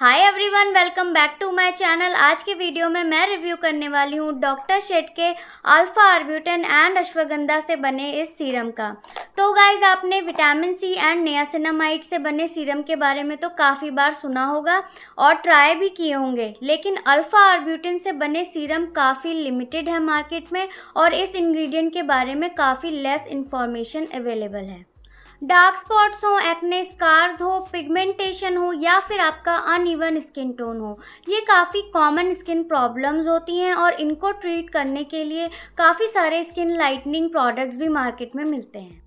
Hi everyone welcome back to my channel आज के video में मैं रिव्यू करने वाली हूँ डॉक्टर शेट के अल्फ़ा आर्ब्यूटन एंड अश्वगंधा से बने इस सीरम का। तो गाइज़ आपने विटामिन सी एंड नियासिनामाइड से बने सीरम के बारे में तो काफ़ी बार सुना होगा और ट्राई भी किए होंगे। लेकिन अल्फ़ा आर्ब्यूटन से बने सीरम काफ़ी लिमिटेड है मार्केट में और इस इन्ग्रीडियंट के बारे में काफ़ी लेस इन्फॉर्मेशन अवेलेबल है। डार्क स्पॉट्स हो, एक्ने स्कार्स हो, पिगमेंटेशन हो, या फिर आपका अनइवन स्किन टोन हो। ये काफ़ी कॉमन स्किन प्रॉब्लम्स होती हैं और इनको ट्रीट करने के लिए काफ़ी सारे स्किन लाइटनिंग प्रोडक्ट्स भी मार्केट में मिलते हैं।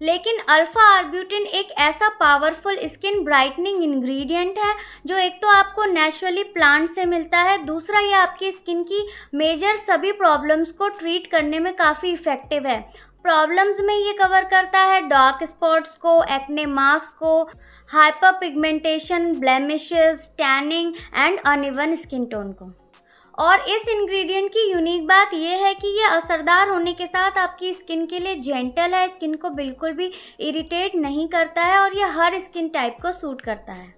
लेकिन अल्फ़ा आर्ब्यूटिन एक ऐसा पावरफुल स्किन ब्राइटनिंग इंग्रेडिएंट है, जो एक तो आपको नेचुरली प्लांट से मिलता है, दूसरा ये आपकी स्किन की मेजर सभी प्रॉब्लम्स को ट्रीट करने में काफ़ी इफ़ेक्टिव है। प्रॉब्लम्स में ये कवर करता है डार्क स्पॉट्स को, एक्ने मार्क्स को hyper pigmentation blemishes, tanning and uneven skin tone को। और इस इंग्रेडिएंट की यूनिक बात यह है कि यह असरदार होने के साथ आपकी स्किन के लिए जेंटल है, स्किन को बिल्कुल भी इरिटेट नहीं करता है और यह हर स्किन टाइप को सूट करता है।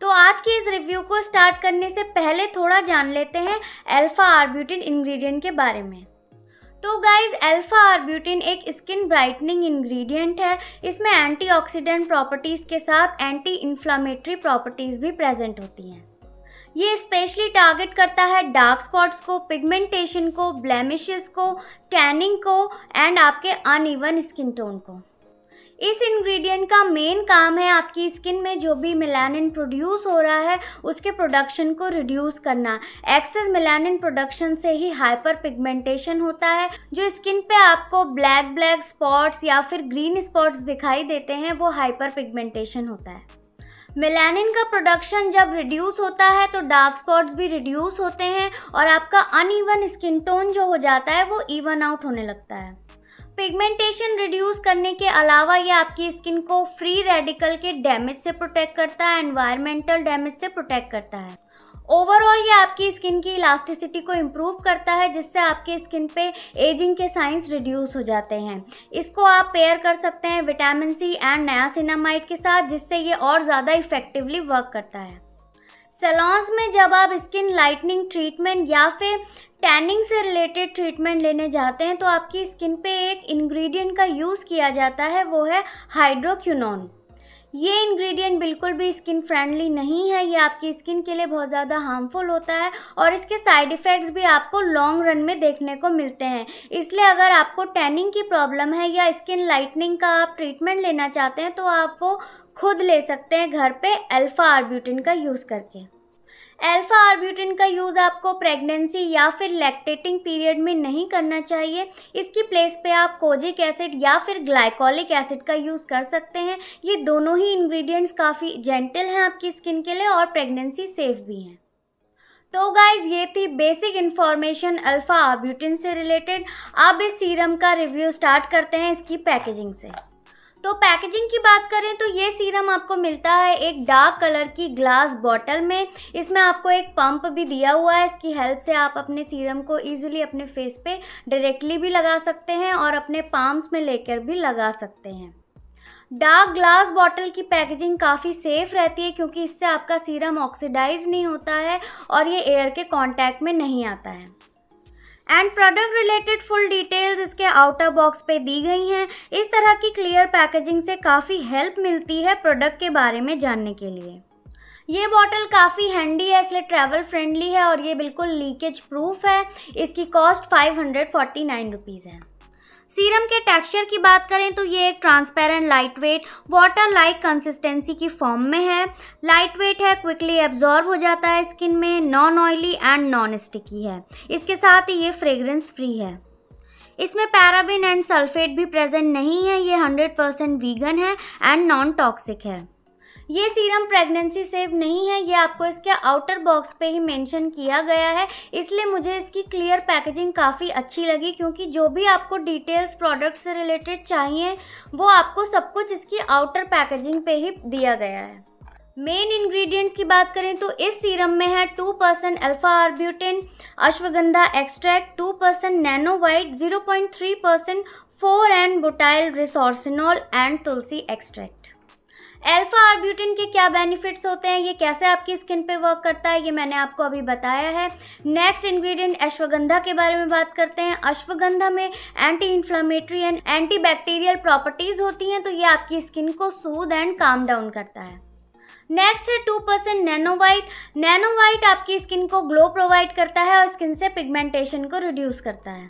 तो आज के इस रिव्यू को स्टार्ट करने से पहले थोड़ा जान लेते हैं अल्फ़ा आर्ब्यूटिन इंग्रेडिएंट के बारे में। तो गाइज़ अल्फ़ा आर्ब्यूटिन एक स्किन ब्राइटनिंग इंग्रेडिएंट है। इसमें एंटीऑक्सीडेंट प्रॉपर्टीज़ के साथ एंटी इन्फ्लामेटरी प्रॉपर्टीज़ भी प्रेजेंट होती हैं। ये स्पेशली टारगेट करता है डार्क स्पॉट्स को पिगमेंटेशन को ब्लेमिशेस को टैनिंग को एंड आपके अनइवन स्किन टोन को। इस इंग्रेडिएंट का मेन काम है आपकी स्किन में जो भी मिलानिन प्रोड्यूस हो रहा है, उसके प्रोडक्शन को रिड्यूस करना। एक्सेस मिलानिन प्रोडक्शन से ही हाइपर पिगमेंटेशन होता है। जो स्किन पे आपको ब्लैक ब्लैक स्पॉट्स या फिर ग्रीन स्पॉट्स दिखाई देते हैं, वो हाइपर पिगमेंटेशन होता है। मिलानिन का प्रोडक्शन जब रिड्यूस होता है तो डार्क स्पॉट्स भी रिड्यूस होते हैं और आपका अनइवन स्किन टोन जो हो जाता है, वो इवन आउट होने लगता है। पिगमेंटेशन रिड्यूस करने के अलावा ये आपकी स्किन को फ्री रेडिकल के डैमेज से प्रोटेक्ट करता है एनवायरमेंटल डैमेज से प्रोटेक्ट करता है। ओवरऑल ये आपकी स्किन की इलास्टिसिटी को इम्प्रूव करता है, जिससे आपके स्किन पे एजिंग के साइंस रिड्यूस हो जाते हैं। इसको आप पेयर कर सकते हैं विटामिन सी एंड नयासिनामाइड के साथ, जिससे ये और ज़्यादा इफेक्टिवली वर्क करता है। सैलॉन्स में जब आप स्किन लाइटनिंग ट्रीटमेंट या फिर टैनिंग से रिलेटेड ट्रीटमेंट लेने जाते हैं तो आपकी स्किन पे एक इंग्रेडिएंट का यूज़ किया जाता है, वो है हाइड्रोक्यूनॉन ये इंग्रेडिएंट बिल्कुल भी स्किन फ्रेंडली नहीं है, ये आपकी स्किन के लिए बहुत ज़्यादा हार्मफुल होता है और इसके साइड इफ़ेक्ट्स भी आपको लॉन्ग रन में देखने को मिलते हैं। इसलिए अगर आपको टैनिंग की प्रॉब्लम है या स्किन लाइटनिंग का आप ट्रीटमेंट लेना चाहते हैं तो आप वो खुद ले सकते हैं घर पे अल्फ़ा आर्ब्यूटिन का यूज़ करके। अल्फ़ा आर्ब्यूटिन का यूज़ आपको प्रेगनेंसी या फिर लैक्टेटिंग पीरियड में नहीं करना चाहिए। इसकी प्लेस पे आप कोजिक एसिड या फिर ग्लाइकोलिक एसिड का यूज़ कर सकते हैं। ये दोनों ही इंग्रेडिएंट्स काफ़ी जेंटल हैं आपकी स्किन के लिए और प्रेगनेंसी सेफ़ भी हैं। तो गाइज़ ये थी बेसिक इन्फॉर्मेशन अल्फ़ा आर्ब्यूटिन से रिलेटेड अब इस सीरम का रिव्यू स्टार्ट करते हैं इसकी पैकेजिंग से। तो पैकेजिंग की बात करें तो ये सीरम आपको मिलता है एक डार्क कलर की ग्लास बॉटल में। इसमें आपको एक पंप भी दिया हुआ है। इसकी हेल्प से आप अपने सीरम को इजीली अपने फेस पे डायरेक्टली भी लगा सकते हैं और अपने पाम्स में लेकर भी लगा सकते हैं। डार्क ग्लास बॉटल की पैकेजिंग काफ़ी सेफ़ रहती है क्योंकि इससे आपका सीरम ऑक्सीडाइज नहीं होता है और ये एयर के कांटेक्ट में नहीं आता है। And product related full details इसके आउटर बॉक्स पे दी गई हैं। इस तरह की क्लियर पैकेजिंग से काफ़ी हेल्प मिलती है प्रोडक्ट के बारे में जानने के लिए। ये बॉटल काफ़ी हैंडी है, इसलिए ट्रैवल फ्रेंडली है और ये बिल्कुल लीकेज प्रूफ है। इसकी cost five hundred forty nine rupees है। सीरम के टेक्सचर की बात करें तो ये एक transparent light weight water like consistency की फॉर्म में है। लाइट वेट है क्विकली एब्जॉर्ब हो जाता है स्किन में non oily and non sticky है। इसके साथ ही ये फ्रेगरेंस फ्री है। इसमें पैराबिन एंड सल्फेट भी प्रेजेंट नहीं है, ये 100% परसेंट वीगन है एंड नॉन टॉक्सिक है। ये सीरम प्रेगनेंसी सेव नहीं है, ये आपको इसके आउटर बॉक्स पे ही मेंशन किया गया है। इसलिए मुझे इसकी क्लियर पैकेजिंग काफ़ी अच्छी लगी, क्योंकि जो भी आपको डिटेल्स प्रोडक्ट से रिलेटेड चाहिए, वो आपको सब कुछ इसकी आउटर पैकेजिंग पे ही दिया गया है। मेन इंग्रेडिएंट्स की बात करें तो इस सीरम में है two percent alpha arbutin ashwagandha extract two percent nano white zero point three percent four and butyl resorcinol and tulsi extract alpha arbutin के क्या बेनिफिट्स होते हैं? ये कैसे आपकी स्किन पे वर्क करता है? ये मैंने आपको अभी बताया है। नेक्स्ट इंग्रेडिएंट अश्वगंधा के बारे में बात करते हैं। अश्वगंधा में anti inflammatory and anti bacterial properties होती हैं तो ये आपकी स्किन को सूद एंड काम डाउन करता है। नेक्स्ट है टू परसेंट नैनोवाइट नैनोवाइट आपकी स्किन को ग्लो प्रोवाइड करता है और स्किन से पिगमेंटेशन को रिड्यूस करता है।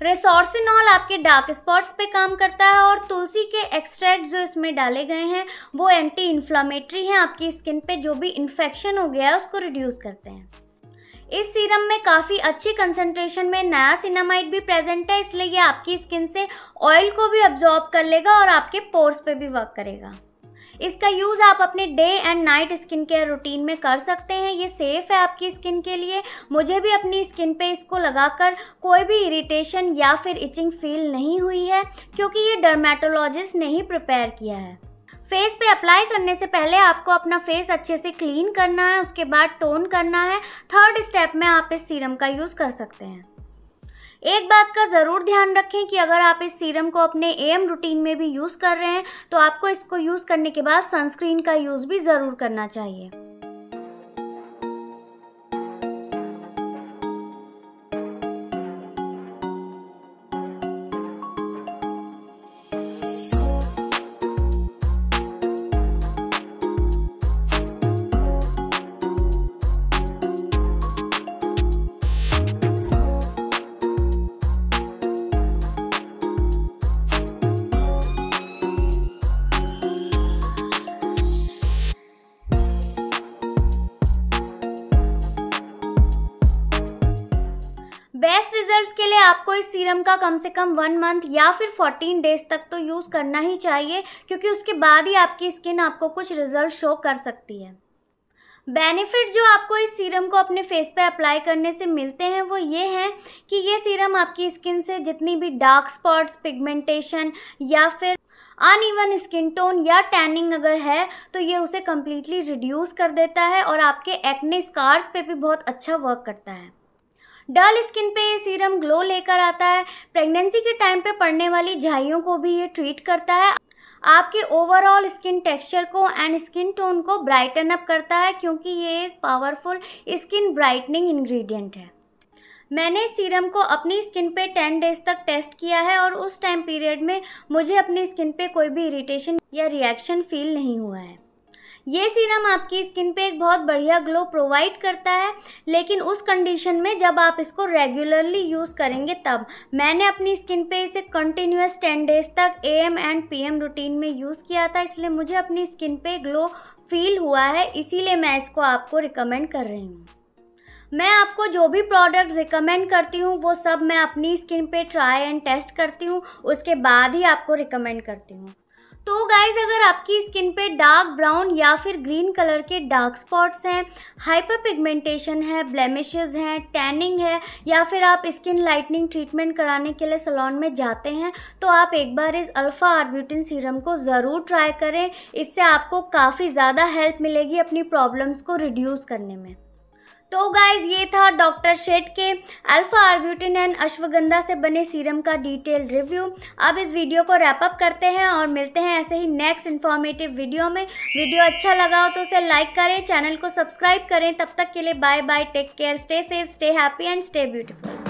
रेसोर्सिनॉल आपके डार्क स्पॉट्स पे काम करता है और तुलसी के एक्सट्रैक्ट जो इसमें डाले गए हैं, वो एंटी इन्फ्लामेटरी हैं। आपकी स्किन पे जो भी इन्फेक्शन हो गया है, उसको रिड्यूस करते हैं। इस सीरम में काफ़ी अच्छी कंसंट्रेशन में नया सिनामाइड भी प्रेजेंट है, इसलिए ये आपकी स्किन से ऑयल को भी अब्जॉर्ब कर लेगा और आपके पोर्स पे भी वर्क करेगा। इसका यूज़ आप अपने day and night skin care routine में कर सकते हैं। ये सेफ़ है आपकी स्किन के लिए। मुझे भी अपनी स्किन पे इसको लगाकर कोई भी इरिटेशन या फिर इचिंग फील नहीं हुई है, क्योंकि ये डर्मेटोलॉजिस्ट ने ही प्रिपेयर किया है। फेस पे अप्लाई करने से पहले आपको अपना फेस अच्छे से क्लीन करना है, उसके बाद टोन करना है। थर्ड स्टेप में आप इस सीरम का यूज़ कर सकते हैं। एक बात का ज़रूर ध्यान रखें कि अगर आप इस सीरम को अपने एम रूटीन में भी यूज़ कर रहे हैं तो आपको इसको यूज़ करने के बाद सनस्क्रीन का यूज़ भी ज़रूर करना चाहिए। सीरम का कम से कम वन मंथ या फिर फोर्टीन डेज़ तक तो यूज़ करना ही चाहिए, क्योंकि उसके बाद ही आपकी स्किन आपको कुछ रिज़ल्ट शो कर सकती है। बेनिफिट जो आपको इस सीरम को अपने फेस पे अप्लाई करने से मिलते हैं, वो ये हैं कि ये सीरम आपकी स्किन से जितनी भी डार्क स्पॉट्स पिगमेंटेशन या फिर अनइवन स्किन टोन या टैनिंग अगर है तो ये उसे कम्प्लीटली रिड्यूस कर देता है और आपके एक्ने स्कार्स पे भी बहुत अच्छा वर्क करता है। डल स्किन पे ये सीरम ग्लो लेकर आता है। प्रेगनेंसी के टाइम पे पड़ने वाली झाइयों को भी ये ट्रीट करता है। आपके ओवरऑल स्किन टेक्सचर को एंड स्किन टोन को ब्राइटन अप करता है क्योंकि ये एक पावरफुल स्किन ब्राइटनिंग इंग्रेडिएंट है। मैंने सीरम को अपनी स्किन पे टेन डेज़ तक टेस्ट किया है और उस टाइम पीरियड में मुझे अपनी स्किन पे कोई भी इरिटेशन या रिएक्शन फील नहीं हुआ है। ये सीरम आपकी स्किन पे एक बहुत बढ़िया ग्लो प्रोवाइड करता है, लेकिन उस कंडीशन में जब आप इसको रेगुलरली यूज़ करेंगे तब। मैंने अपनी स्किन पे इसे कंटिन्यूस टेन डेज़ तक M and P M routine में यूज़ किया था, इसलिए मुझे अपनी स्किन पे ग्लो फील हुआ है, इसीलिए मैं इसको आपको रिकमेंड कर रही हूँ। मैं आपको जो भी प्रोडक्ट रिकमेंड करती हूँ, वो सब मैं अपनी स्किन पे ट्राई एंड टेस्ट करती हूँ, उसके बाद ही आपको रिकमेंड करती हूँ। तो गाइज़ अगर आपकी स्किन पे डार्क ब्राउन या फिर ग्रीन कलर के डार्क स्पॉट्स हैं हाइपर पिगमेंटेशन है ब्लेमिशेस हैं टैनिंग है, या फिर आप स्किन लाइटनिंग ट्रीटमेंट कराने के लिए सलोन में जाते हैं तो आप एक बार इस अल्फ़ा आर्ब्यूटिन सीरम को ज़रूर ट्राई करें। इससे आपको काफ़ी ज़्यादा हेल्प मिलेगी अपनी प्रॉब्लम्स को रिड्यूस करने में। तो गाइज़ ये था डॉक्टर शेट के अल्फ़ा आर्ब्यूटिन एंड अश्वगंधा से बने सीरम का डिटेल रिव्यू अब इस वीडियो को रैप अप करते हैं और मिलते हैं ऐसे ही नेक्स्ट इन्फॉर्मेटिव वीडियो में। वीडियो अच्छा लगा हो तो उसे लाइक करें चैनल को सब्सक्राइब करें। तब तक के लिए bye bye take care stay safe stay happy and stay beautiful